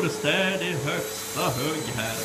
storstäder i högsta hugg här.